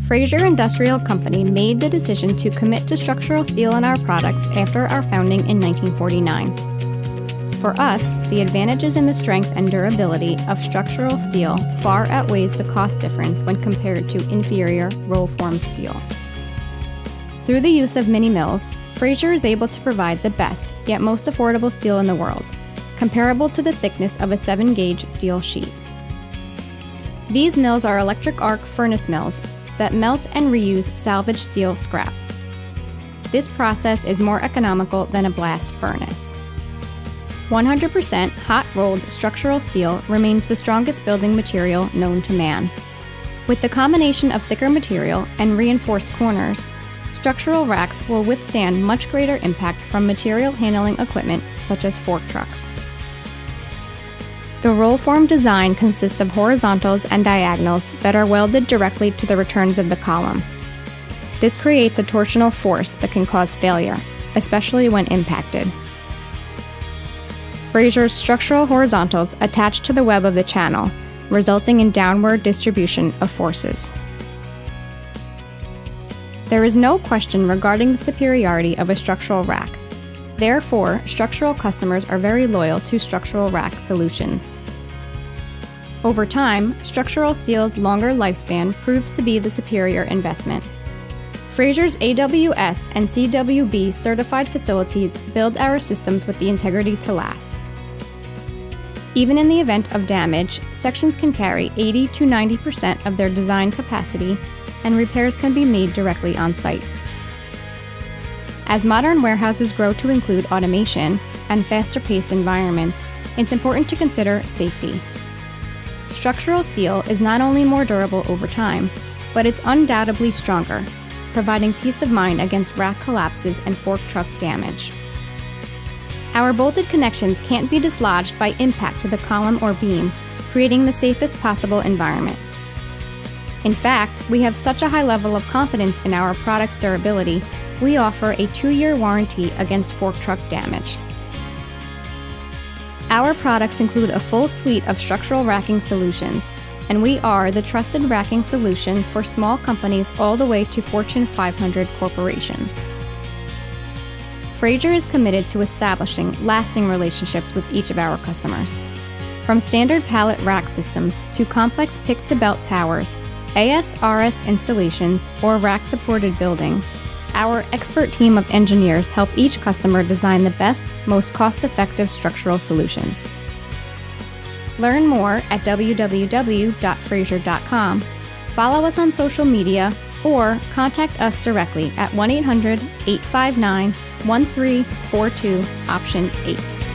Frazier Industrial Company made the decision to commit to structural steel in our products after our founding in 1949. For us, the advantages in the strength and durability of structural steel far outweighs the cost difference when compared to inferior roll-formed steel. Through the use of mini mills, Frazier is able to provide the best, yet most affordable steel in the world, comparable to the thickness of a 7-gauge steel sheet. These mills are electric arc furnace mills that melt and reuse salvaged steel scrap. This process is more economical than a blast furnace. 100% hot rolled structural steel remains the strongest building material known to man. With the combination of thicker material and reinforced corners, structural racks will withstand much greater impact from material handling equipment such as fork trucks. The roll form design consists of horizontals and diagonals that are welded directly to the returns of the column. This creates a torsional force that can cause failure, especially when impacted. Frazier's structural horizontals attach to the web of the channel, resulting in downward distribution of forces. There is no question regarding the superiority of a structural rack, Therefore, structural customers are very loyal to structural rack solutions. Over time, structural steel's longer lifespan proves to be the superior investment. Frazier's AWS and CWB certified facilities build our systems with the integrity to last. Even in the event of damage, sections can carry 80 to 90% of their design capacity, and repairs can be made directly on site. As modern warehouses grow to include automation and faster paced environments, it's important to consider safety. Structural steel is not only more durable over time, but it's undoubtedly stronger, providing peace of mind against rack collapses and fork truck damage. Our bolted connections can't be dislodged by impact to the column or beam, creating the safest possible environment. In fact, we have such a high level of confidence in our product's durability we offer a two year warranty against fork truck damage. Our products include a full suite of structural racking solutions, and we are the trusted racking solution for small companies all the way to Fortune 500 corporations. Frazier is committed to establishing lasting relationships with each of our customers. From standard pallet rack systems to complex pick to belt towers, ASRS installations, or rack supported buildings, our expert team of engineers help each customer design the best, most cost effective structural solutions. Learn more at www.frazier.com, follow us on social media, or contact us directly at 1 800 859 1342, option 8.